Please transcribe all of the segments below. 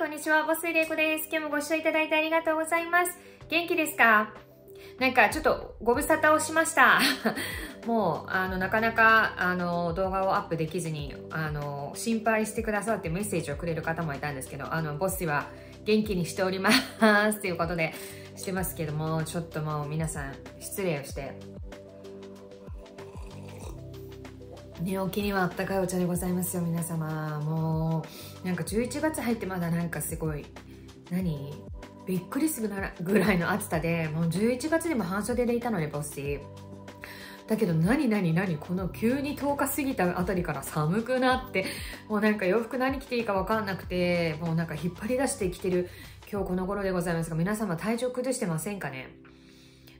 こんにちは、ボスイレイコです。今日もご視聴いただいてありがとうございます。元気ですか？なんかちょっとご無沙汰をしました。もう、あの、なかなか、あの、動画をアップできずに、あの、心配してくださってメッセージをくれる方もいたんですけど、あの、ボスは元気にしておりますということで、してますけども、ちょっともう皆さん失礼をして、寝起きにはあったかいお茶でございますよ皆様。もうなんか11月入ってまだなんかすごい何？びっくりするぐらいの暑さでもう11月でも半袖でいたのねボッシーだけど何何何？この急に10日過ぎたあたりから寒くなってもうなんか洋服何着ていいか分かんなくてもうなんか引っ張り出してきてる今日この頃でございますが皆様体調崩してませんかね？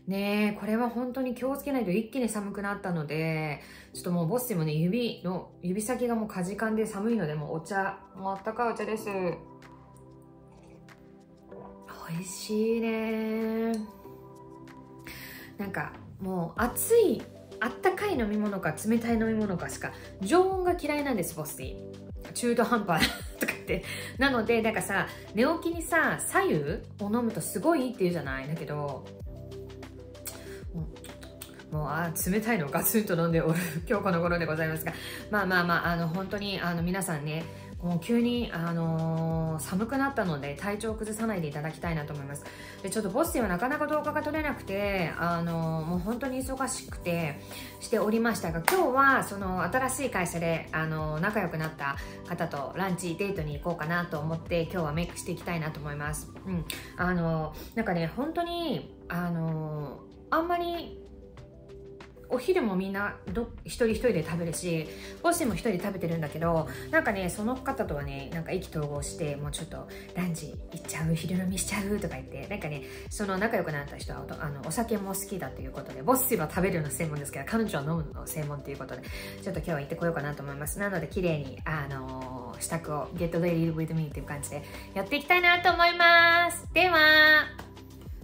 ねこれは本当に気をつけないと一気に寒くなったので、ちょっともうボッシもね、指の、指先がもうかじかんで寒いので、もうお茶、もうあったかいお茶です。美味しいねなんか、もう暑い、あったかい飲み物か冷たい飲み物かしか、常温が嫌いなんです、ボッシー。中途半端とかって。なので、なんかさ、寝起きにさ、左右を飲むとすごいいいって言うじゃない？だけど、もうあ冷たいのをガツンと飲んでおる今日この頃でございますが。まあまあまああの本当にあの皆さんねもう急に、あのー、寒くなったので体調を崩さないでいただきたいなと思います。でちょっとボスではなかなか動画が撮れなくて、あのー、もう本当に忙しくてしておりましたが今日はその新しい会社で、あのー、仲良くなった方とランチデートに行こうかなと思って今日はメイクしていきたいなと思います。うん。あのなんかね本当にあのあんまりお昼もみんなど一人一人で食べるしボスも一人で食べてるんだけどなんかねその方とはねなんか意気投合してもうちょっとランチ行っちゃう昼飲みしちゃうとか言ってなんかねその仲良くなった人はあのお酒も好きだということでボスは食べるの専門ですけど彼女は飲むの専門ということでちょっと今日は行ってこようかなと思います。なので綺麗にあのー、支度を Get ready with me っていう感じでやっていきたいなと思います。では。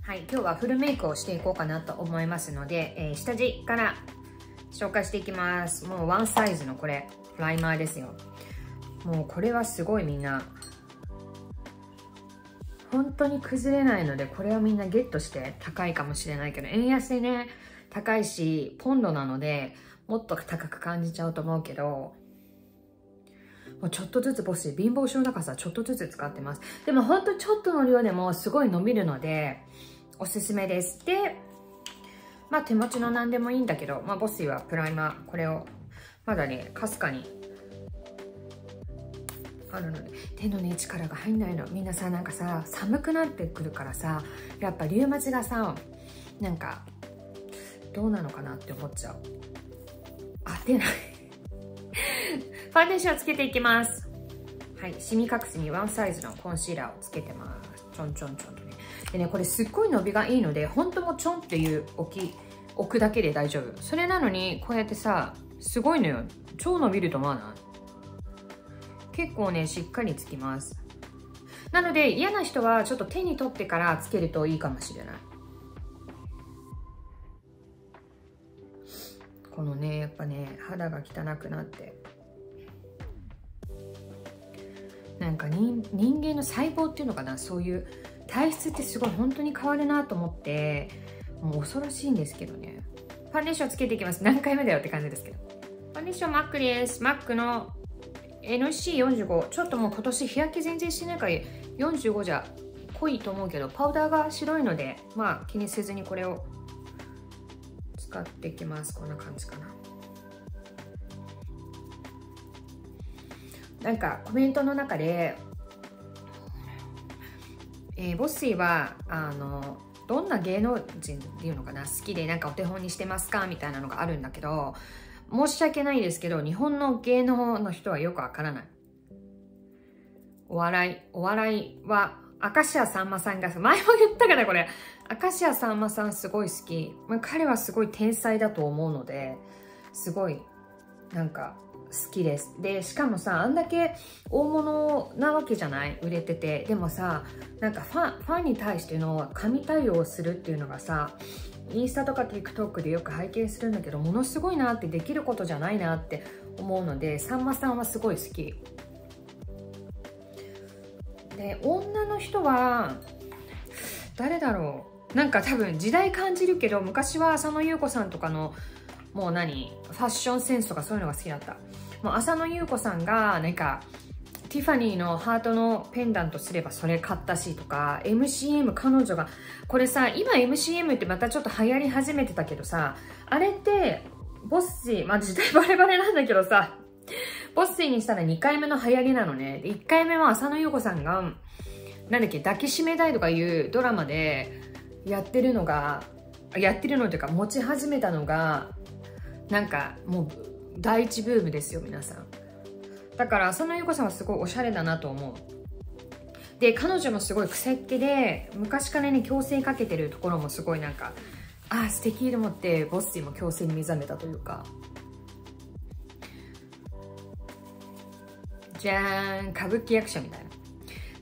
はい、今日はフルメイクをしていこうかなと思いますので、えー、下地から紹介していきます。もうワンサイズのこれ、プライマーですよ。もうこれはすごいみんな、本当に崩れないので、これはみんなゲットして高いかもしれないけど、円安でね、高いし、ポンドなので、もっと高く感じちゃうと思うけど、もうちょっとずつボス貧乏症だからさ、ちょっとずつ使ってます。でもほんとちょっとの量でもすごい伸びるので、おすすめです。で、まあ手持ちの何でもいいんだけど、まあボスイはプライマー、これをまだね、かすかにあるので、手のね、力が入んないの。みんなさ、なんかさ、寒くなってくるからさ、やっぱリウマチがさ、なんか、どうなのかなって思っちゃう。当てない ファンデーションつけていきます。はい、シミ隠しにワンサイズのコンシーラーをつけてます。ちょんちょんちょんとでね、これすっごい伸びがいいので、本当もちょんっていう置き、置くだけで大丈夫。それなのに、こうやってさ、すごいのよ。超伸びると思わない？結構ね、しっかりつきます。なので、嫌な人はちょっと手に取ってからつけるといいかもしれない。このね、やっぱね、肌が汚くなって。なんか人間の細胞っていうのかな？そういう体質ってすごい本当に変わるなと思ってもう恐ろしいんですけどね。ファンデーションつけていきます。何回目だよって感じですけど。ファンデーション MAC です。MAC の NC45 ちょっともう今年日焼け全然しないから45じゃ濃いと思うけどパウダーが白いのでまあ気にせずにこれを使っていきます。こんな感じかな。なんかコメントの中でえー、ボッシーはあのどんな芸能人っていうのかな？好きでなんかお手本にしてますか？みたいなのがあるんだけど申し訳ないですけど日本の芸能の人はよくわからない。お笑いお笑いは明石家さんまさんが前も言ったからこれ。明石家さんまさんすごい好き、まあ、彼はすごい天才だと思うのですごいなんか好きです。で、しかもさ、あんだけ大物なわけじゃない？売れてて。でもさ、なんかファン、ファンに対しての神対応をするっていうのがさ、インスタとか TikTok でよく拝見するんだけど、ものすごいなってできることじゃないなって思うので、さんまさんはすごい好き。で女の人は誰だろう？なんか多分時代感じるけど昔は浅野ゆう子さんとかのもう何？ファッションセンスとかそういうのが好きだったもう浅野ゆう子さんがなんかティファニーのハートのペンダントすればそれ買ったしとか MCM 彼女がこれさ今 MCM ってまたちょっと流行り始めてたけどさあれってボッシーまあ時代バレバレなんだけどさボッシーにしたら2回目の流行りなのね。1回目は浅野ゆう子さんがなんだっけ抱きしめたいとかいうドラマでやってるのがやってるのというか持ち始めたのがなんかもう第一ブームですよ皆さん。だから浅野ゆう子さんはすごいおしゃれだなと思う。で彼女もすごい癖っ気で昔からね矯正かけてるところもすごいなんかああ素敵と思ってボスティも矯正に目覚めたというか。じゃーん歌舞伎役者みたいな。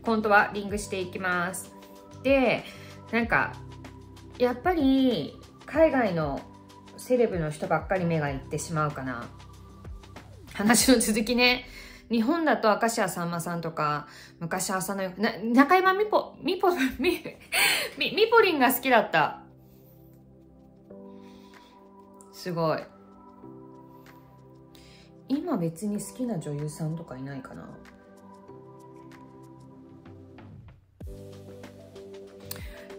コントはリングしていきます。でなんかやっぱり海外のセレブの人ばっかり目がいってしまうかな。話の続きね。日本だと明石家さんまさんとか昔朝のな中山みぽみぽみみみぽりんが好きだった。すごい。今別に好きな女優さんとかいないかな。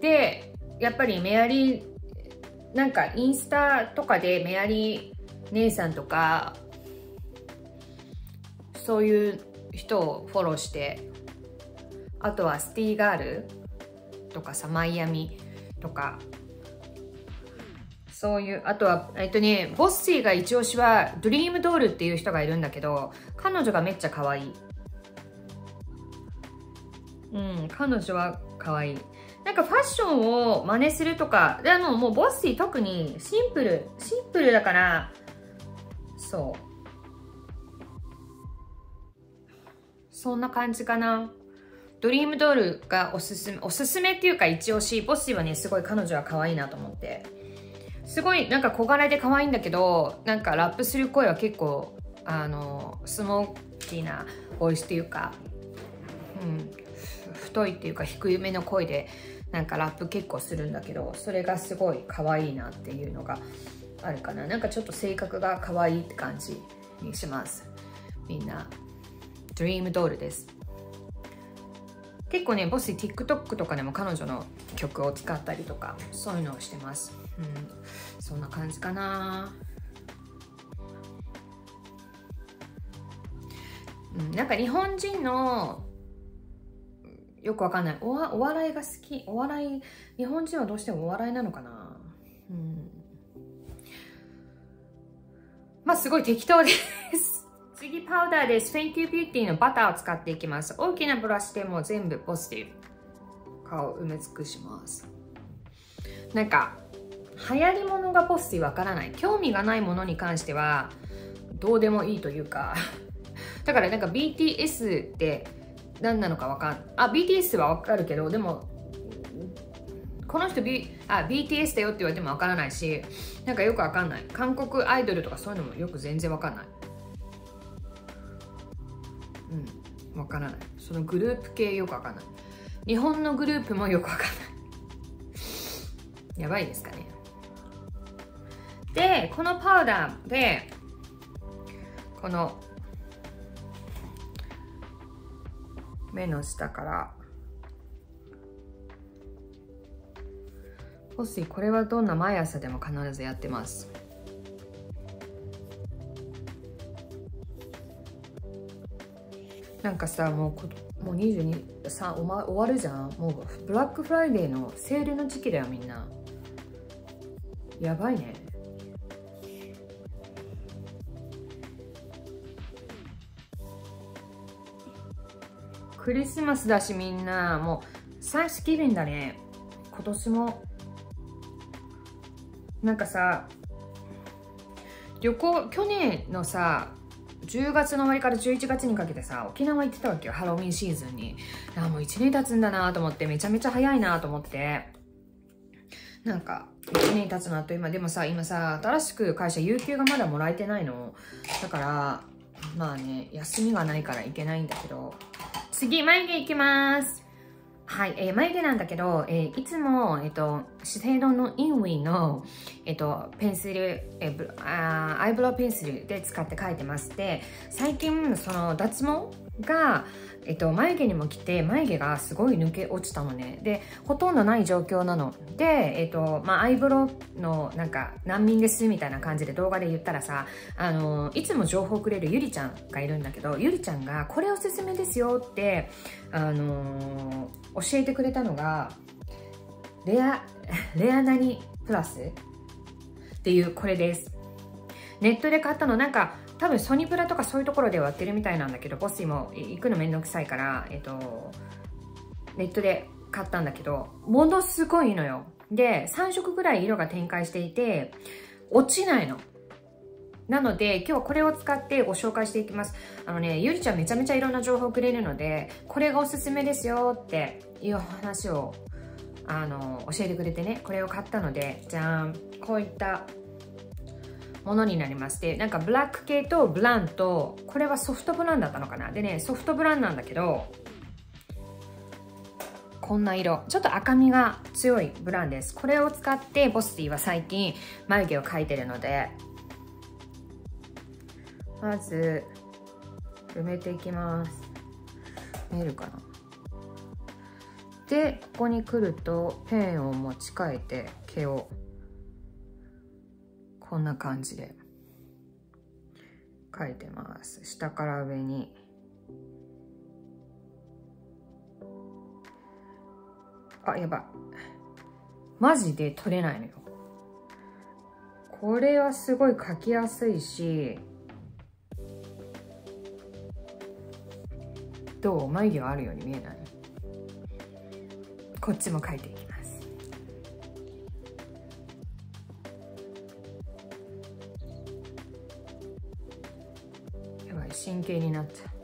でやっぱりメアリーなんかインスタとかでメアリー姉さんとかそういう人をフォローしてあとはスティーガールとかさマイアミとかそういうあとはえっとねボッシーが一押しはドリームドールっていう人がいるんだけど彼女がめっちゃ可愛い。うん彼女は可愛い。なんかファッションを真似するとかであのもうボッシー特にシンプルシンプルだからそう。そんな感じかな。ドリームドールがおすすめおすすめっていうか一押しボッシーはねすごい彼女は可愛いなと思って。すごいなんか小柄で可愛いんだけどなんかラップする声は結構あのスモーキーなボイスっていうかうん太いっていうか低めの声でなんかラップ結構するんだけどそれがすごい可愛いなっていうのがあるかな。なんかちょっと性格が可愛いって感じにします。みんな。ドリームドールです。結構ねボス TikTok とかでも彼女の曲を使ったりとかそういうのをしてます。うん。そんな感じかな。うん、なんか日本人のよくわかんない。おお笑いが好き。お笑い日本人はどうしてもお笑いなのかな。うん。まあすごい適当ですパウダーです。Thank you Beauty のバターを使っていきます。大きなブラシでも全部ポジティブ。顔を埋め尽くします。なんか流行り物がポスティわからない。興味がないものに関してはどうでもいいというか。だからなんか BTS って何なのかわかんあ BTS はわかるけどでもこの人、B、あ BTS だよって言われてもわからないしなんかよくわかんない。韓国アイドルとかそういうのもよく全然わかんない。わからない。そのグループ系よくわかんない。日本のグループもよくわかんない。やばいですかね。でこのパウダーでこの目の下からホッシーこれはどんな毎朝でも必ずやってます。なんかさもうもう22さ終わるじゃん。もうブラックフライデーのセールの時期だよみんな。やばいね。クリスマスだしみんな。もうサンスギビンだね。今年も。なんかさ旅行去年のさ10月の終わりから11月にかけてさ沖縄行ってたわけよ。ハロウィンシーズンにあもう1年経つんだなと思ってめちゃめちゃ早いなと思って。なんか1年経つなと今でもさ今さ新しく会社有給がまだもらえてないの。だからまあね休みがないから行けないんだけど。次、眉毛行きます。はい、えー、眉毛なんだけど、えー、いつも、えっ、ー、と、資生堂のインウィの、えっ、ー、と、ペンシル、えー、あアイブロウペンシルで使って描いてます。で、最近、その、脱毛が、えっと、眉毛にも来て、眉毛がすごい抜け落ちたのね。で、ほとんどない状況なの。で、えっと、まあ、アイブロウのなんか難民ですみたいな感じで動画で言ったらさ、あの、いつも情報くれるゆりちゃんがいるんだけど、ゆりちゃんがこれおすすめですよって、あの、教えてくれたのが、レア、レアナニプラスっていうこれです。ネットで買ったのなんか多分ソニプラとかそういうところでは売ってるみたいなんだけど、ボスイも行くのめんどくさいから、えっと、ネットで買ったんだけど、ものすごいのよ。で、3色ぐらい色が展開していて、落ちないの。なので、今日はこれを使ってご紹介していきます。あのね、ゆりちゃんめちゃめちゃいろんな情報くれるので、これがおすすめですよっていう話を、あの、教えてくれてね、これを買ったので、じゃん、こういったものになりまして、なんかブラック系とブランと、これはソフトブランだったのかな？でね、ソフトブランなんだけど、こんな色。ちょっと赤みが強いブランです。これを使ってボスティは最近眉毛を描いてるので、まず、埋めていきます。見えるかな？で、ここに来るとペンを持ち替えて毛をこんな感じで。書いてます。下から上に。あやば。マジで取れないのよ。これはすごい書きやすいし。どう？眉毛はあるように見えない？こっちも書いていき真剣になっちゃう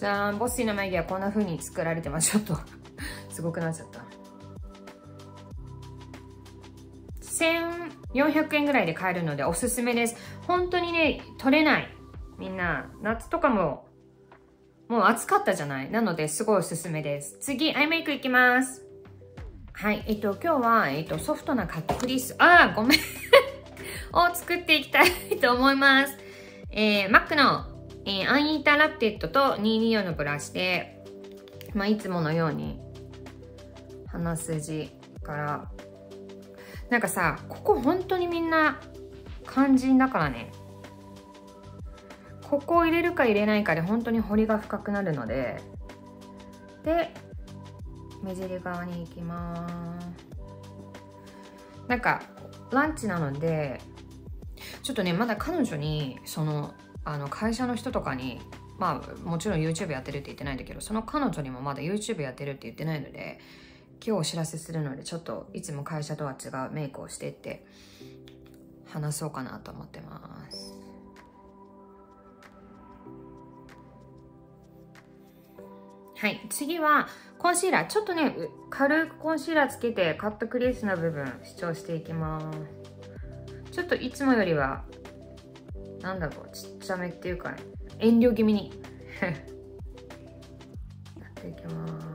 じゃーんボッシーの眉毛はこんな風に作られてます。ちょっと。すごくなっちゃった。1400円ぐらいで買えるのでおすすめです。本当にね取れない。みんな夏とかももう暑かったじゃない？なので、すごいおすすめです。次、アイメイクいきます。はい、えっと、今日は、えっと、ソフトなカットクリス、あー、ごめん を作っていきたいと思います。えー、MAC の、えー、 Uninterrupted と224のブラシで、まあ、いつものように、鼻筋から、なんかさ、ここ本当にみんな肝心だからね。ここを入れるか入れないかで本当に彫りが深くなるので。で目尻側に行きます。なんかランチなのでちょっとねまだ彼女にそのあの会社の人とかにまあもちろん YouTube やってるって言ってないんだけどその彼女にもまだ YouTube やってるって言ってないので今日お知らせするのでちょっといつも会社とは違うメイクをしてって話そうかなと思ってます。はい。次は、コンシーラー。ちょっとね、軽くコンシーラーつけて、カットクリースの部分、主張していきます。ちょっといつもよりは、なんだろう、ちっちゃめっていうか、ね、遠慮気味に やっていきます。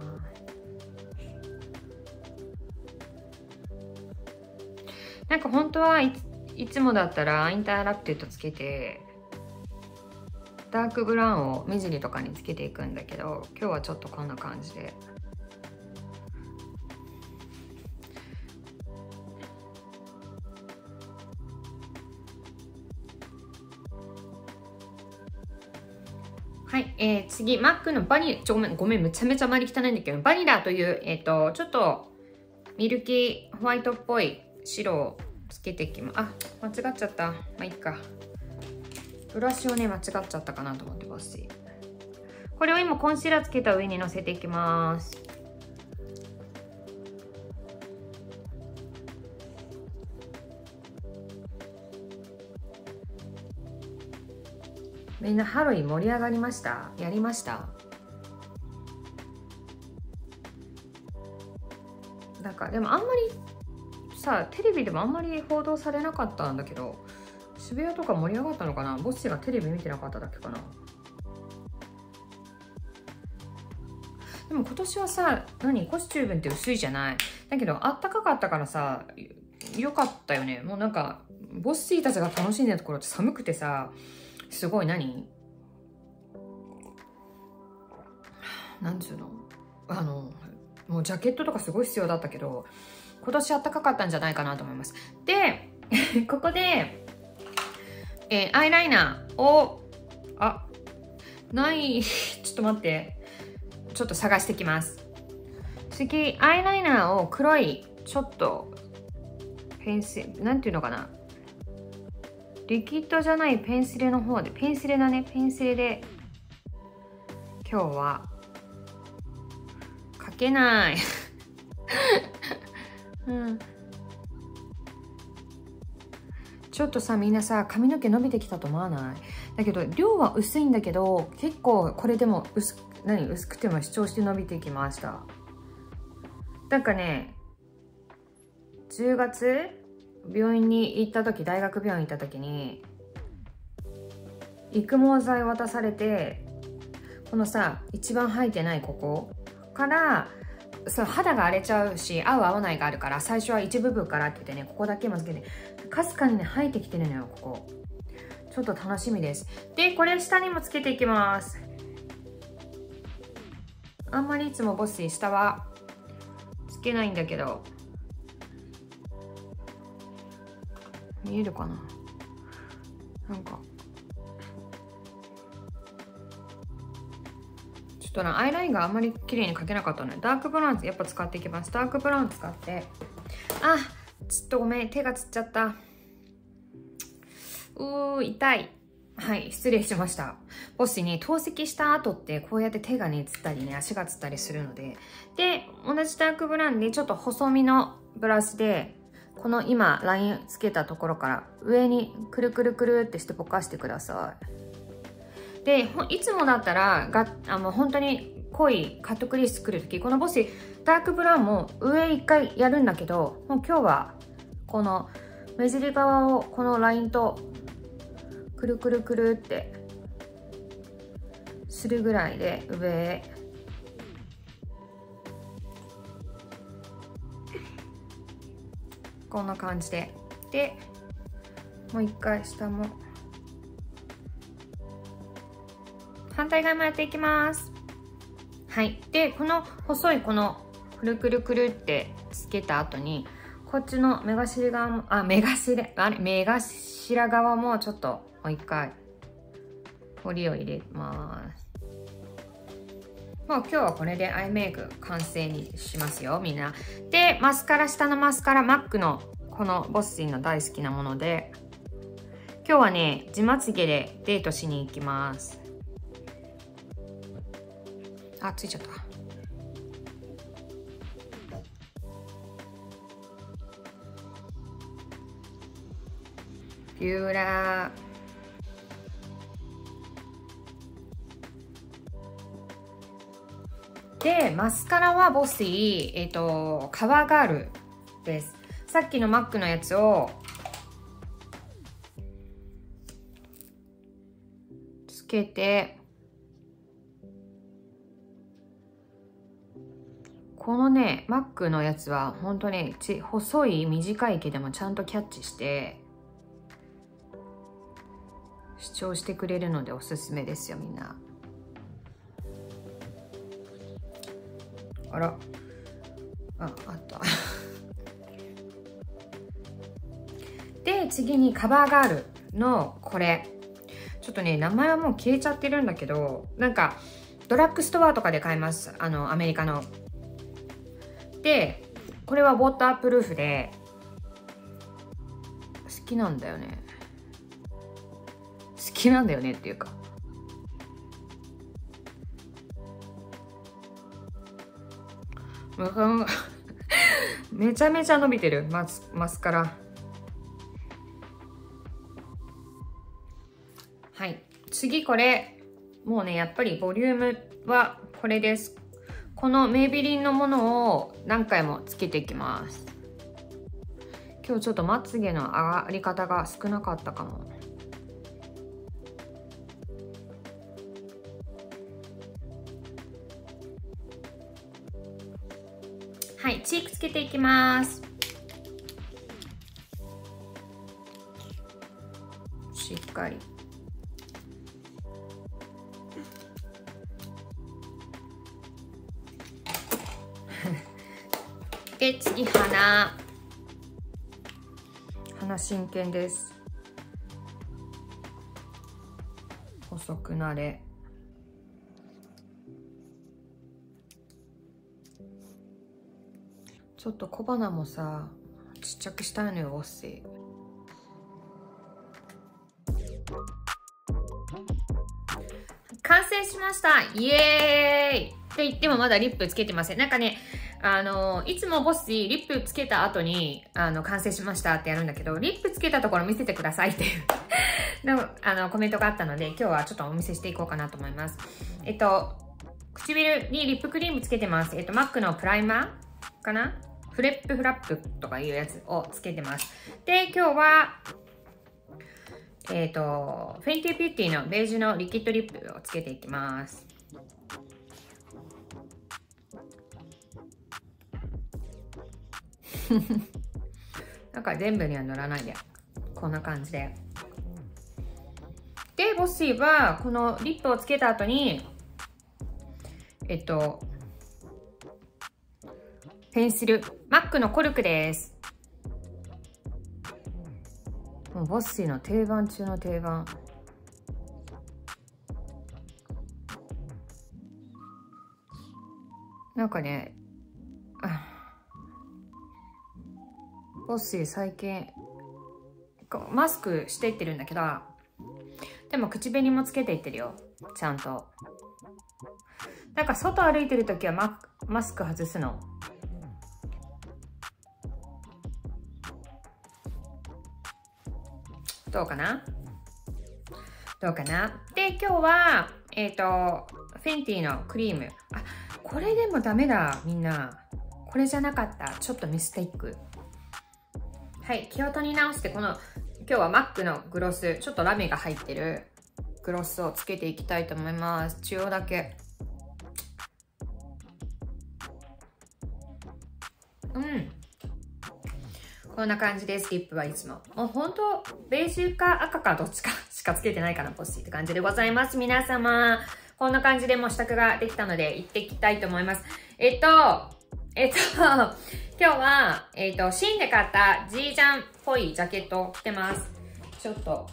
なんか本当はいつもだったらインターラプテッドつけてダークブラウンを目尻とかにつけていくんだけど今日はちょっとこんな感じではい、えー、次、マックのバニラ、ちょ、ごめん、ごめん、めちゃめちゃ周り汚いんだけど、バニラという、えっ、ー、と、ちょっと、ミルキーホワイトっぽい白をつけていきます。あ、間違っちゃった。まあ、いいか。ブラシをね間違っちゃったかなと思ってますしこれを今コンシーラーつけた上にのせていきます。みんなハロウィン盛り上がりました？やりました？だからでもあんまりさテレビでもあんまり報道されなかったんだけど渋谷とか盛り上がったのかな？ボッシーがテレビ見てなかっただけかな？でも今年はさ何？コスチュームって薄いじゃない？だけどあったかかったからさよかったよね。もうなんかボッシーたちが楽しんでるところって寒くてさすごい何？なんつうの？あのもうジャケットとかすごい必要だったけど今年あったかかったんじゃないかなと思います。で ここでえー、アイライナーをあない ちょっと待って。ちょっと探してきます。次アイライナーを黒いちょっとペンシルなんていうのかな。リキッドじゃないペンシルの方でペンシルだね。ペンシルで今日は書けない。うん。ちょっとさみんなさ髪の毛伸びてきたと思わない？だけど量は薄いんだけど結構これでも薄何？薄くても主張して伸びてきました。なんかね10月病院に行った時大学病院行った時に育毛剤渡されてこのさ一番生えてないここからそう肌が荒れちゃうし合う合わないがあるから最初は一部分からって言ってねここだけもつけてかすかにね生えてきてるのよここ。ちょっと楽しみです。でこれ下にもつけていきます。あんまりいつもボッシー下はつけないんだけど。見えるかな？なんか。ちょっとなアイラインがあんまり綺麗に描けなかったのでダークブラウンやっぱ使っていきます。ダークブラウン使って。あちょっとごめん手がつっちゃった。うー痛い。はい失礼しました。ボスに透析した後ってこうやって手がねつったりね足がつったりするので。で同じダークブラウンでちょっと細身のブラシでこの今ラインつけたところから上にくるくるくるってしてぼかしてください。でいつもだったらがあの本当に濃いカットクリース作る時このボスダークブラウンも上一回やるんだけどもう今日はこの目尻側をこのラインとくるくるくるってするぐらいで上へ。こんな感じで。でもう一回下も。反対側もやっていきます。はい。でこの細いこのくるくるくるってつけた後にこっちの目頭側もあ目頭あれ目頭側もちょっともう一回。彫りを入れます。もう今日はこれでアイメイク完成にしますよみんな。でマスカラ下のマスカラマックのこのボッシーの大好きなもので今日はね地まつげでデートしに行きます。あついちゃった。ビューラー。で、マスカラはボスイ、えっ、ー、と、カワーガールです。さっきのマックのやつを、つけて、このね、マックのやつは本当にち細い短い毛でもちゃんとキャッチして主張してくれるのでおすすめですよみんな。あら。ああった。で次にカバーガールのこれ。ちょっとね名前はもう消えちゃってるんだけどなんかドラッグストアとかで買えます。あのアメリカの。でこれはウォータープルーフで好きなんだよね。好きなんだよねっていうか。めちゃめちゃ伸びてる。マスマスカラ。はい。次これ。もうねやっぱりボリュームはこれです。このメイビリンのものを何回もつけていきます。今日ちょっとまつげの上がり方が少なかったかも。はいチークつけていきます。しっかり。で次鼻。鼻真剣です。細くなれ。ちょっと小鼻もさちっちゃくしたいのよウォッシー完成しましたイエーイって言ってもまだリップつけてません。なんかね、あの、いつもボスリップつけた後に、あの、完成しましたってやるんだけど、リップつけたところ見せてくださいっていう、あの、コメントがあったので、今日はちょっとお見せしていこうかなと思います。えっと、唇にリップクリームつけてます。えっと、MAC のプライマーかなフレップフラップとかいうやつをつけてます。で、今日は、えっ、と、フェンティビューティーのベージュのリキッドリップをつけていきます。なんか全部には乗らないでこんな感じででボッシーはこのリップをつけた後にえっとペンシルマックのコルクです。もうボッシーの定番中の定番。なんかねボッシー最近マスクしていってるんだけどでも口紅もつけていってるよちゃんと。なんか外歩いてる時はママスク外すの。どうかな？どうかな？で今日はえっ、ー、とフェンティのクリーム。あこれでもダメだみんな。これじゃなかった。ちょっとミステイク。はい、気を取り直して、この、今日は MAC のグロス、ちょっとラメが入ってるグロスをつけていきたいと思います。中央だけ。こんな感じです、リップはいつも。もうほんと、ベージュか赤かどっちかしかつけてないかな、ポッシーって感じでございます。皆様、こんな感じでもう支度ができたので、行っていきたいと思います。えっと、えっと、今日は、えっと、シンで買ったジージャンっぽいジャケットを着てます。ちょっと。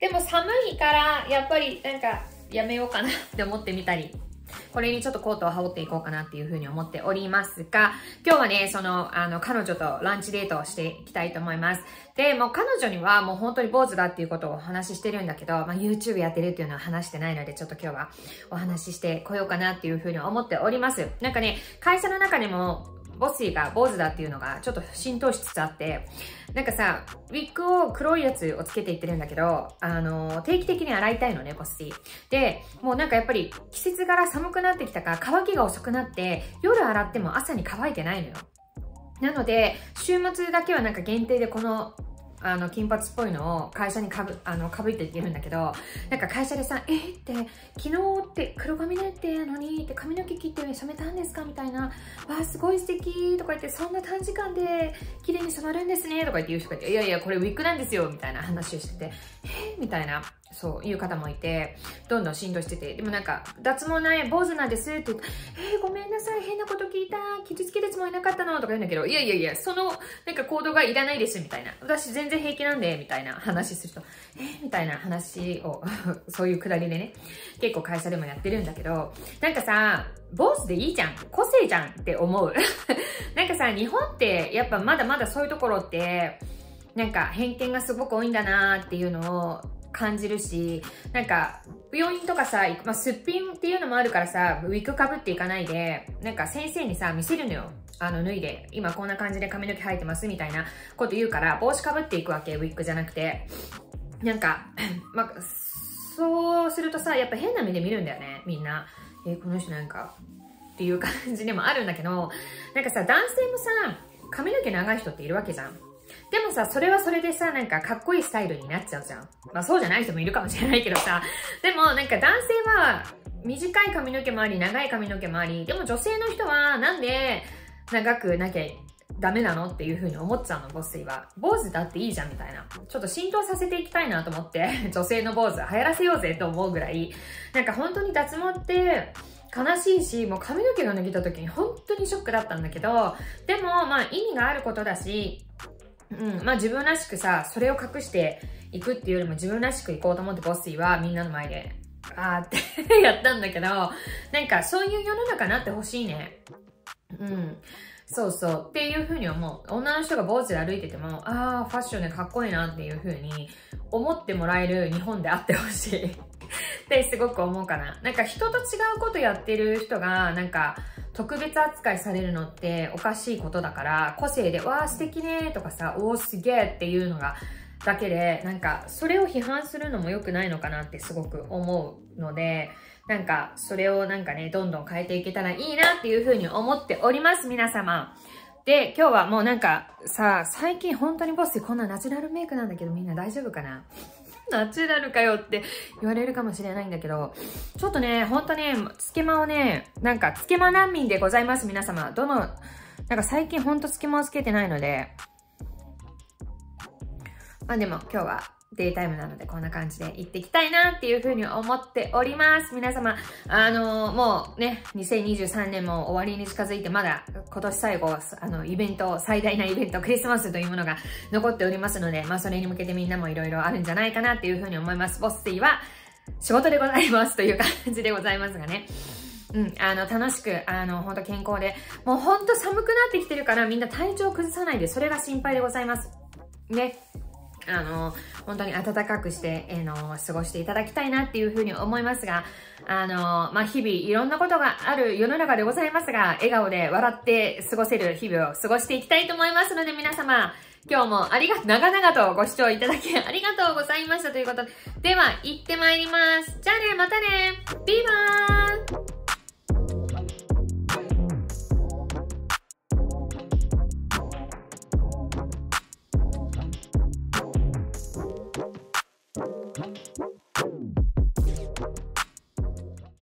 でも寒いから、やっぱりなんか、やめようかなって思ってみたりこれにちょっとコートを羽織っていこうかなっていうふうに思っておりますが、今日はね、その、あの、彼女とランチデートをしていきたいと思います。で、もう彼女にはもう本当に坊主だっていうことをお話ししてるんだけど、まあ、YouTube やってるっていうのは話してないので、ちょっと今日はお話ししてこようかなっていうふうに思っております。なんかね、会社の中でもボッシーが坊主だっていうのがちょっと浸透しつつあって、なんかさ、ウィッグを黒いやつをつけていってるんだけど、あの、定期的に洗いたいのね、ボッシー。で、もうなんかやっぱり季節柄寒くなってきたか乾きが遅くなって、夜洗っても朝に乾いてないのよ。なので、週末だけはなんか限定でこのあの、金髪っぽいのを会社にかぶ、あの、かぶっていけるんだけど、なんか会社でさ、え？って、昨日って黒髪ねってのに、って髪の毛切って染めたんですか？みたいな、わあ、すごい素敵とか言って、そんな短時間で綺麗に染まるんですねとか言って言う人がいて、いやいや、これウィッグなんですよみたいな話をしてて、え？みたいな。そういう方もいて、どんどん振動してて、でもなんか、脱毛ない坊主なんですって言っ、えー、ごめんなさい、変なこと聞いた、傷つけるつもりなかったのとか言うんだけど、いやいやいや、その、なんか行動がいらないです、みたいな。私全然平気なんで、みたいな話する人、えー、みたいな話を そういうくだりでね、結構会社でもやってるんだけど、なんかさ、坊主でいいじゃん。個性じゃんって思う。なんかさ、日本ってやっぱまだまだそういうところって、なんか偏見がすごく多いんだなーっていうのを感じるし、なんか、病院とかさ、まあ、すっぴんっていうのもあるからさ、ウィッグかぶっていかないで、なんか先生にさ、見せるのよ。あの、脱いで、今こんな感じで髪の毛生えてますみたいなこと言うから、帽子かぶっていくわけ、ウィッグじゃなくて。なんか、まあ、そうするとさ、やっぱ変な目で見るんだよね、みんな。えー、この人なんか、っていう感じでもあるんだけど、なんかさ、男性もさ、髪の毛長い人っているわけじゃん。でもさ、それはそれでさ、なんかかっこいいスタイルになっちゃうじゃん。まあそうじゃない人もいるかもしれないけどさ。でもなんか男性は短い髪の毛もあり、長い髪の毛もあり、でも女性の人はなんで長くなきゃダメなのっていう風に思っちゃうの、ボスイは。坊主だっていいじゃんみたいな。ちょっと浸透させていきたいなと思って、女性の坊主流行らせようぜと思うぐらい、なんか本当に脱毛って、悲しいし、もう髪の毛が脱げた時に本当にショックだったんだけど、でもまあ意味があることだし、うん、まあ自分らしくさ、それを隠していくっていうよりも自分らしくいこうと思ってボッシーはみんなの前で、あーってやったんだけど、なんかそういう世の中になってほしいね。うん。そうそう。っていう風に思う。女の人が坊主で歩いてても、ああ、ファッションでかっこいいなっていう風に思ってもらえる日本であってほしいってすごく思うかな。なんか人と違うことやってる人が、なんか特別扱いされるのっておかしいことだから、個性で、わー素敵ねとかさ、おーすげーっていうのが、だけで、なんか、それを批判するのも良くないのかなってすごく思うので、なんか、それをなんかね、どんどん変えていけたらいいなっていうふうに思っております、皆様。で、今日はもうなんか、さ、最近本当にボスこんなナチュラルメイクなんだけどみんな大丈夫かな？ナチュラルかよって言われるかもしれないんだけど、ちょっとね、ほんとね、つけまをね、なんかつけま難民でございます、皆様。どの、なんか最近ほんとつけまをつけてないので、まあでも今日はデイタイムなのでこんな感じで行っていきたいなっていうふうに思っております。皆様、あのー、もうね、2023年も終わりに近づいてまだ今年最後、あの、イベント、最大なイベント、クリスマスというものが残っておりますので、まあそれに向けてみんなもいろいろあるんじゃないかなっていうふうに思います。ボッシーは仕事でございますという感じでございますがね。うん、あの、楽しく、あの、ほんと健康で、もうほんと寒くなってきてるからみんな体調崩さないで、それが心配でございます。ね。あの、本当に暖かくして、えー、の、過ごしていただきたいなっていうふうに思いますが、あの、まあ、日々いろんなことがある世の中でございますが、笑顔で笑って過ごせる日々を過ごしていきたいと思いますので、皆様、今日もありが、長々とご視聴いただきありがとうございましたということで、では、行ってまいります。じゃあね、またね、ビーバー